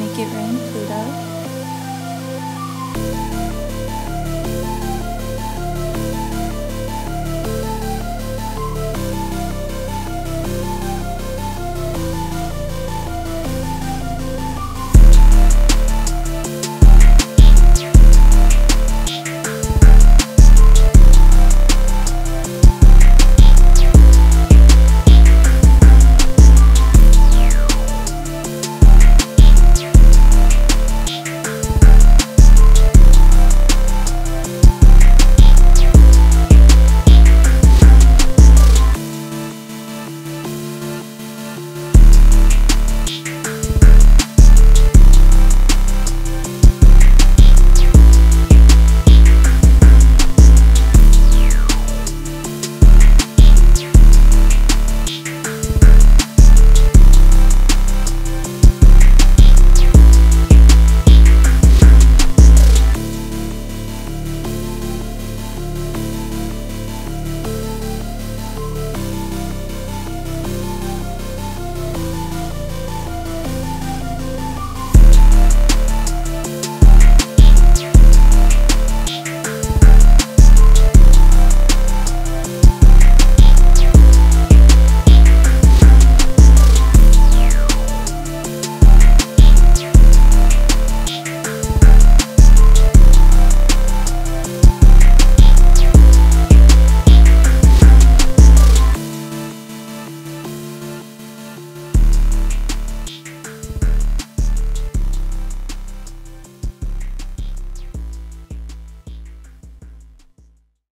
Make It Rain, Pluto.